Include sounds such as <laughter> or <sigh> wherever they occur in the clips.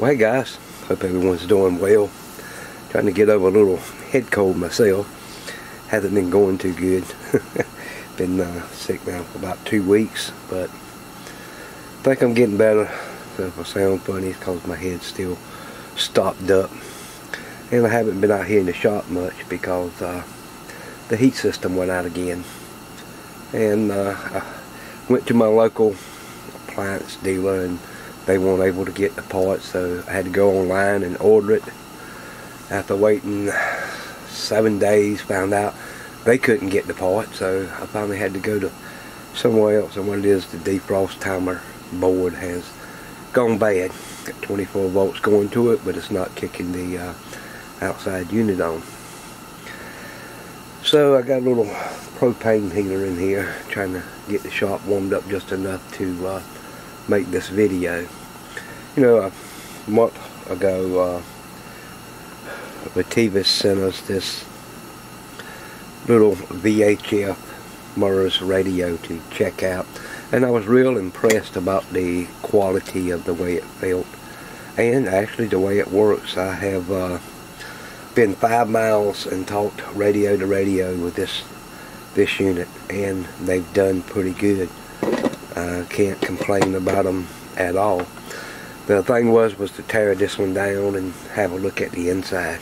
Well, hey guys, hope everyone's doing well. Trying to get over a little head cold myself. Hasn't been going too good. <laughs> been uh, sick now for about two weeks, but I think I'm getting better. So if I sound funny, it's because my head's still stopped up. And I haven't been out here in the shop much because uh, the heat system went out again. And uh, I went to my local appliance dealer and they weren't able to get the parts so I had to go online and order it. After waiting seven days found out they couldn't get the part so I finally had to go to somewhere else. And what it is the defrost timer board has gone bad. Got 24 volts going to it but it's not kicking the uh, outside unit on. So I got a little propane heater in here trying to get the shop warmed up just enough to uh, make this video you know, a month ago, uh, Retevis sent us this little VHF MURS radio to check out. And I was real impressed about the quality of the way it felt. And actually the way it works. I have uh, been five miles and talked radio to radio with this this unit and they've done pretty good. I can't complain about them at all. The thing was was to tear this one down and have a look at the inside.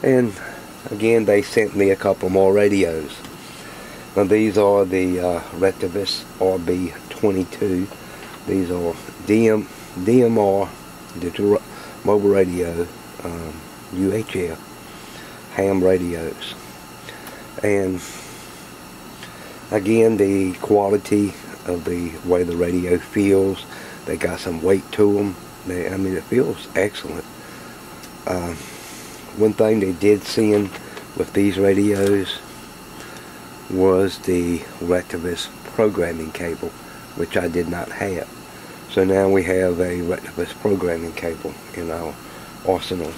And again they sent me a couple more radios. Now these are the uh, Retevis RB22. These are DM, DMR digital mobile radio um, UHF ham radios. And again the quality of the way the radio feels. They got some weight to them. They, I mean, it feels excellent. Uh, one thing they did send with these radios was the Retevis programming cable, which I did not have. So now we have a Retevis programming cable in our arsenal.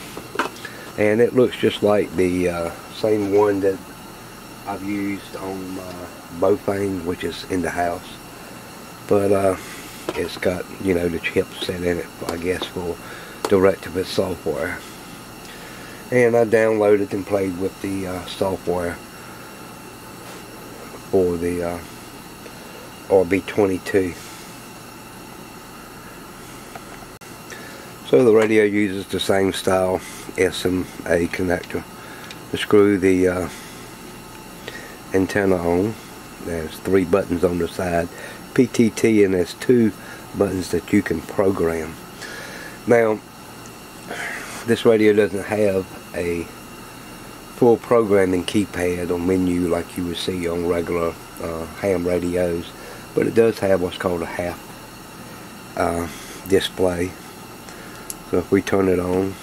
And it looks just like the uh, same one that I've used on uh, Baofeng, which is in the house but uh, it's got you know the chipset in it I guess for DirectFS software. And I downloaded and played with the uh, software for the uh, RB22 so the radio uses the same style SMA connector. To screw the uh, antenna on there's three buttons on the side PTT and there's two buttons that you can program. Now, this radio doesn't have a full programming keypad or menu like you would see on regular uh, ham radios, but it does have what's called a half uh, display. So if we turn it on,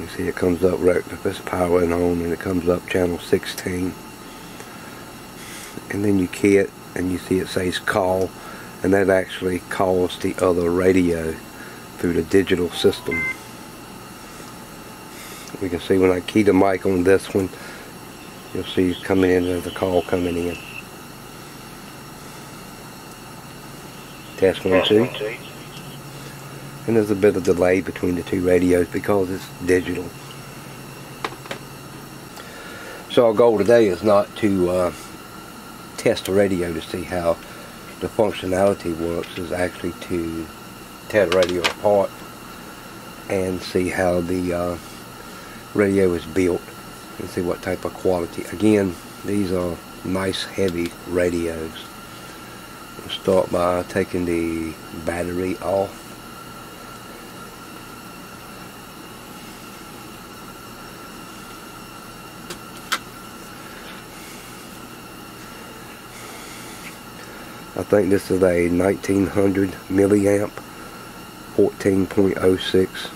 you see it comes up Retevis powering on and it comes up channel 16 and then you key it and you see it says call and that actually calls the other radio through the digital system. We can see when I key the mic on this one you'll see coming in there's a call coming in. Test one two. And there's a bit of delay between the two radios because it's digital. So our goal today is not to uh, test the radio to see how the functionality works is actually to tear the radio apart and see how the uh, radio is built and see what type of quality. Again, these are nice heavy radios. We'll start by taking the battery off I think this is a 1900 milliamp 14.06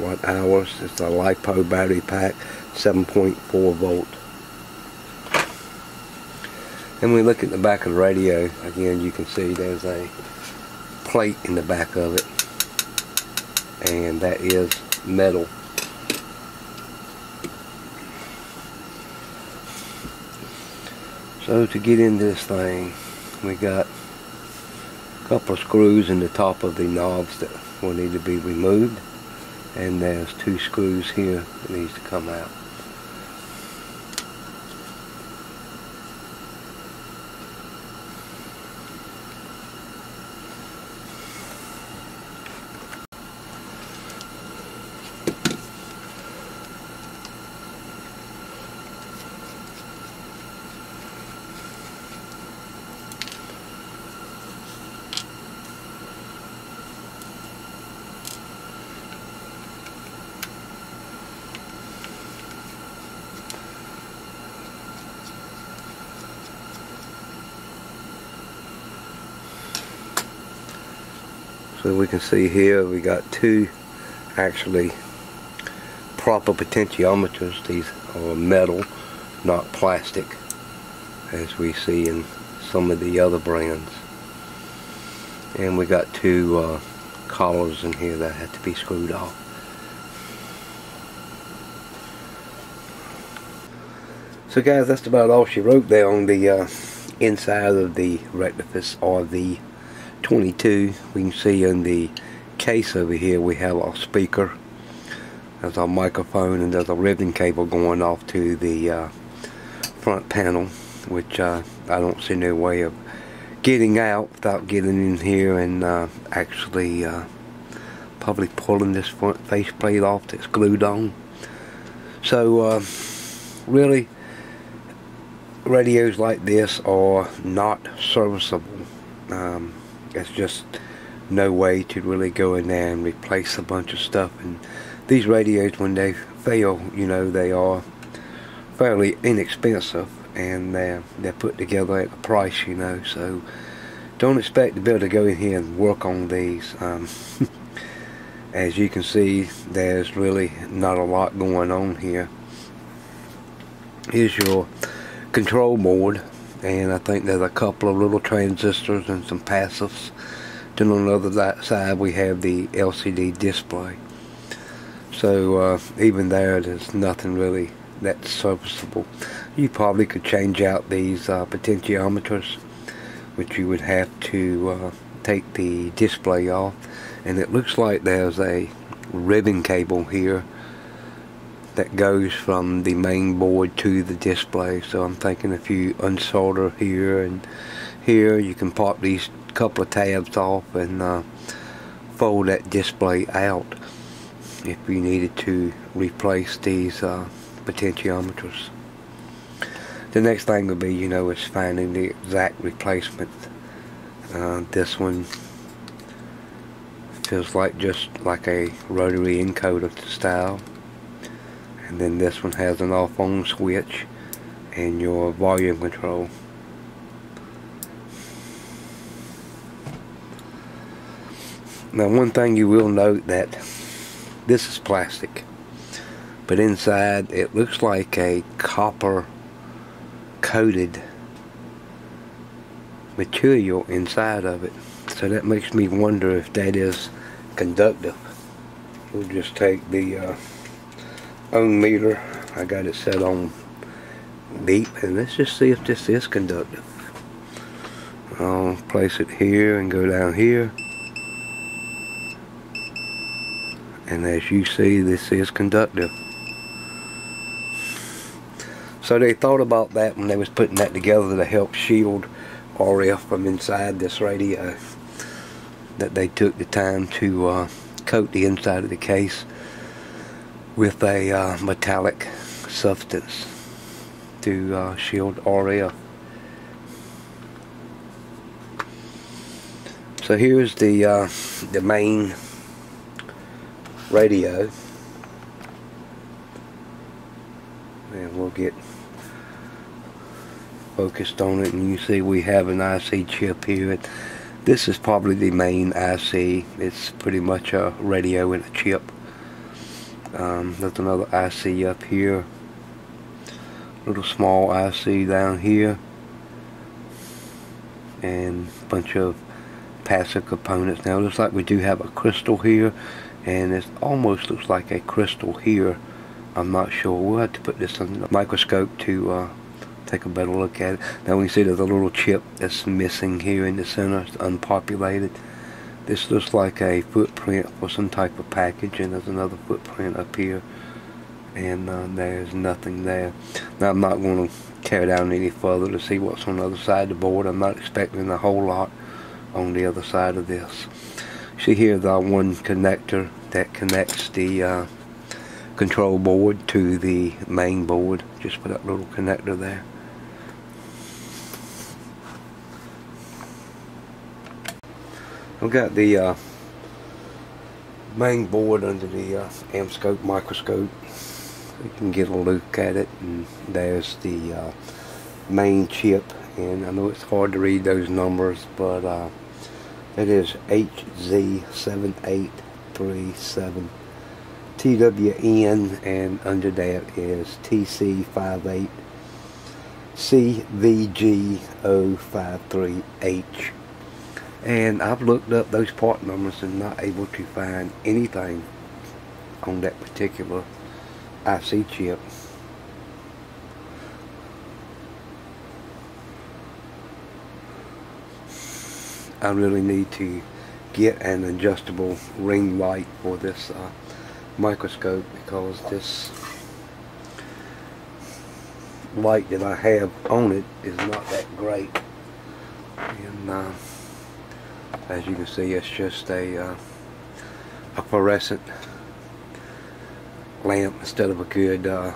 watt hours. It's a LiPo battery pack 7.4 volt. And we look at the back of the radio, again you can see there's a plate in the back of it. And that is metal. So to get in this thing, we got a couple of screws in the top of the knobs that will need to be removed. And there's two screws here that needs to come out So we can see here we got two actually proper potentiometers. These are metal, not plastic, as we see in some of the other brands. And we got two uh, collars in here that had to be screwed off. So guys, that's about all she wrote there on the uh, inside of the Retevis or the 22 we can see in the case over here we have our speaker. There's our microphone and there's a ribbon cable going off to the uh, front panel which uh, I don't see no way of getting out without getting in here and uh, actually uh, probably pulling this front faceplate off that's glued on. So uh, really radios like this are not serviceable. Um, there's just no way to really go in there and replace a bunch of stuff. And these radios when they fail you know they are fairly inexpensive and they're, they're put together at a price you know. So don't expect to be able to go in here and work on these. Um, <laughs> as you can see there's really not a lot going on here. Here's your control board and I think there's a couple of little transistors and some passives. Then on the other side we have the LCD display. So uh, even there there's nothing really that's serviceable. You probably could change out these uh, potentiometers which you would have to uh, take the display off. And it looks like there's a ribbon cable here that goes from the main board to the display. So I'm thinking if you unsolder here and here. You can pop these couple of tabs off and uh, fold that display out if you needed to replace these uh, potentiometers. The next thing would be you know is finding the exact replacement. Uh, this one feels like just like a rotary encoder style and then this one has an off on switch and your volume control. Now one thing you will note that this is plastic but inside it looks like a copper coated material inside of it. So that makes me wonder if that is conductive. We'll just take the uh, ohm meter. I got it set on beep and let's just see if this is conductive. I'll place it here and go down here. And as you see this is conductive. So they thought about that when they was putting that together to help shield RF from inside this radio. That they took the time to uh, coat the inside of the case with a uh, metallic substance to uh, shield RF. So here's the uh, the main radio, and we'll get focused on it. And you see we have an IC chip here. This is probably the main IC. It's pretty much a radio and a chip. Um, there's another IC up here. Little small IC down here. And a bunch of passive components. Now it looks like we do have a crystal here. And it almost looks like a crystal here. I'm not sure. We'll have to put this under the microscope to uh, take a better look at it. Now we can see there's a little chip that's missing here in the center. It's unpopulated. This looks like a footprint for some type of package and there's another footprint up here and uh, there's nothing there. Now I'm not going to tear down any further to see what's on the other side of the board. I'm not expecting a whole lot on the other side of this. See here the one connector that connects the uh, control board to the main board just for that little connector there. I've got the uh, main board under the uh, AmScope microscope. You can get a look at it and there's the uh, main chip and I know it's hard to read those numbers but uh, it is HZ7837 TWN and under that is TC58 CVG053H and I've looked up those part numbers and not able to find anything on that particular IC chip. I really need to get an adjustable ring light for this uh, microscope because this light that I have on it is not that great. And uh, as you can see it's just a, uh, a fluorescent lamp instead of a good uh,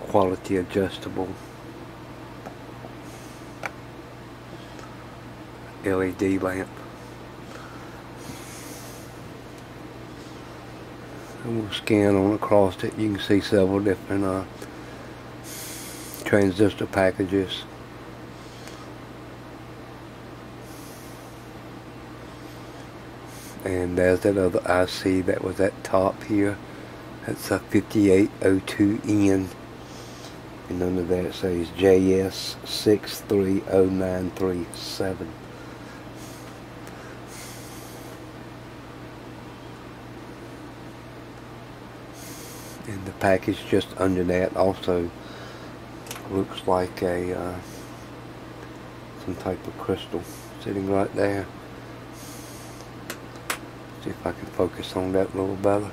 quality adjustable LED lamp. And we'll scan on across it. You can see several different uh, transistor packages. And there's that other IC that was at top here. That's a 5802N. And under that it says JS630937. and the package just under that also looks like a uh, some type of crystal sitting right there see if I can focus on that little better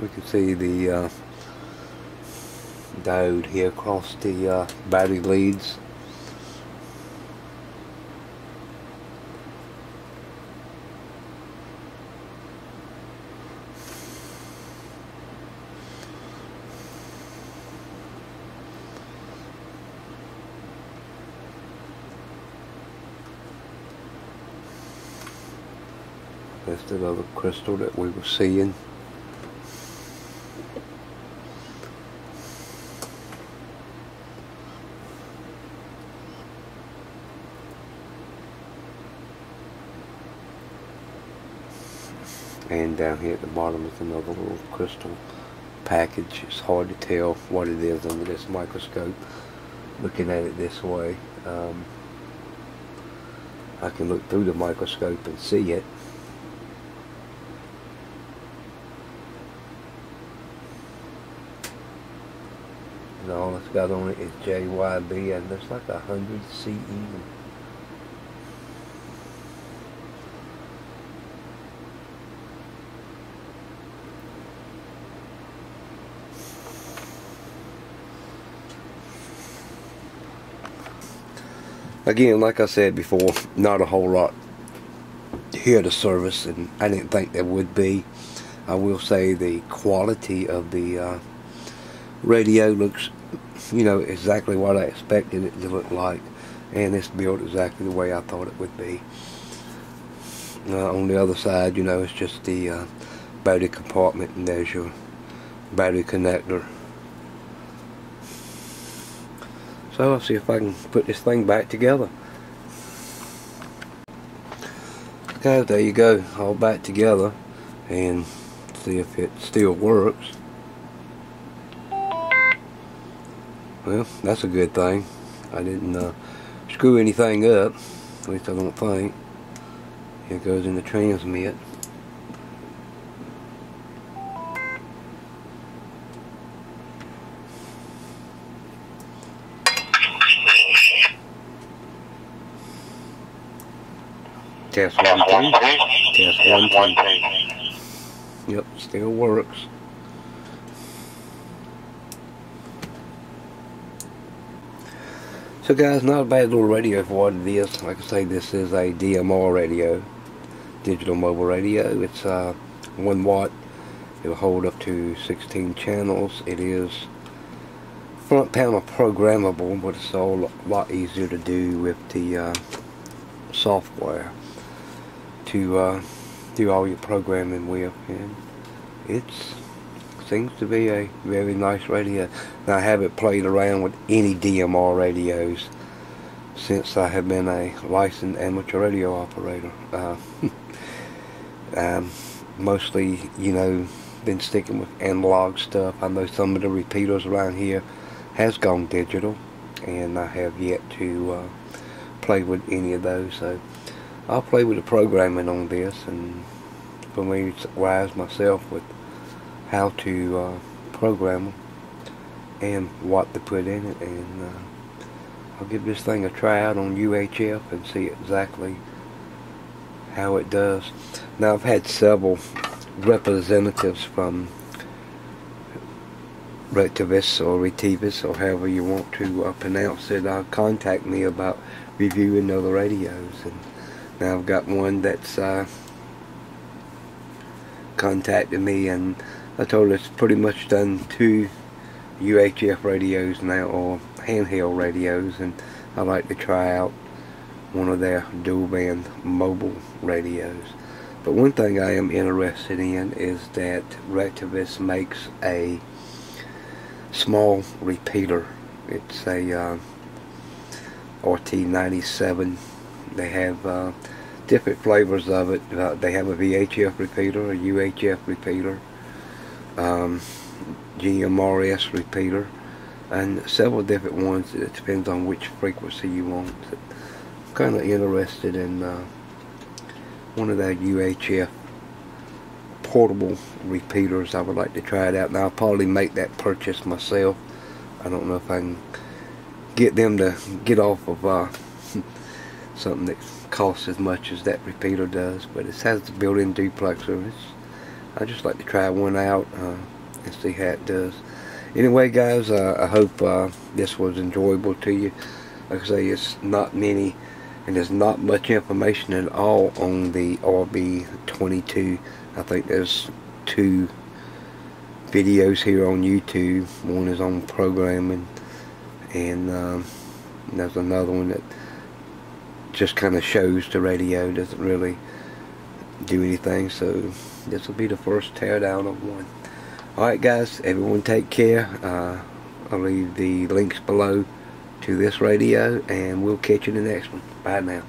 we can see the uh, diode here across the uh, battery leads. That's the other crystal that we were seeing. and down here at the bottom is another little crystal package. It's hard to tell what it is under this microscope. Looking at it this way um, I can look through the microscope and see it and all it's got on it is JYB and there's like a hundred CE again like I said before not a whole lot here to service and I didn't think there would be. I will say the quality of the uh, radio looks you know exactly what I expected it to look like and it's built exactly the way I thought it would be uh, on the other side you know it's just the uh, battery compartment and there's your battery connector So I'll see if I can put this thing back together. Okay, there you go, all back together and see if it still works. Well, that's a good thing. I didn't uh, screw anything up. At least I don't think. Here goes in the transmit. Test one, two. Test one, two. Yep, still works. So guys, not a bad little radio for what it is. Like I say, this is a DMR radio, digital mobile radio. It's uh, one watt. It'll hold up to 16 channels. It is front panel programmable, but it's all a lot easier to do with the uh, software to uh, do all your programming with and it seems to be a very nice radio. I haven't played around with any DMR radios since I have been a licensed amateur radio operator. Uh, <laughs> um, mostly, you know, been sticking with analog stuff. I know some of the repeaters around here has gone digital and I have yet to uh, play with any of those. So I'll play with the programming on this and familiarize myself with how to uh, program them and what to put in it and uh, I'll give this thing a try out on UHF and see exactly how it does. Now I've had several representatives from Retevis or Retevis or however you want to uh, pronounce it uh, contact me about reviewing other radios and now I've got one that's uh, contacted me and I told her it's pretty much done two UHF radios now or handheld radios and I like to try out one of their dual band mobile radios. But one thing I am interested in is that Retevis makes a small repeater. It's a uh, RT97 they have uh, different flavors of it. Uh, they have a VHF repeater, a UHF repeater, um, GMRS repeater, and several different ones. It depends on which frequency you want. I'm kind of interested in uh, one of that UHF portable repeaters. I would like to try it out. Now I'll probably make that purchase myself. I don't know if I can get them to get off of uh, <laughs> something that costs as much as that repeater does but it has the built-in duplexer it's, I just like to try one out uh, and see how it does. Anyway guys uh, I hope uh, this was enjoyable to you. Like I say it's not many and there's not much information at all on the RB22 I think there's two videos here on YouTube. One is on programming and um, there's another one that just kind of shows the radio doesn't really do anything so this will be the first teardown of one. Alright guys everyone take care. Uh, I'll leave the links below to this radio and we'll catch you in the next one. Bye now